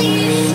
You.